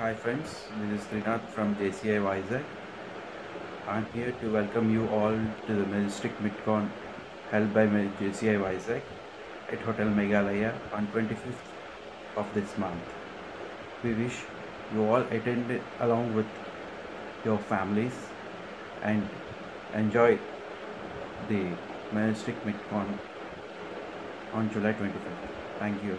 Hi friends, this is Trinadh from JCI Vizag. I'm here to welcome you all to the Majestic MidCon held by JCI Vizag at Hotel Meghalaya on 25th of this month. We wish you all attend along with your families and enjoy the Majestic MidCon on July 25th. Thank you.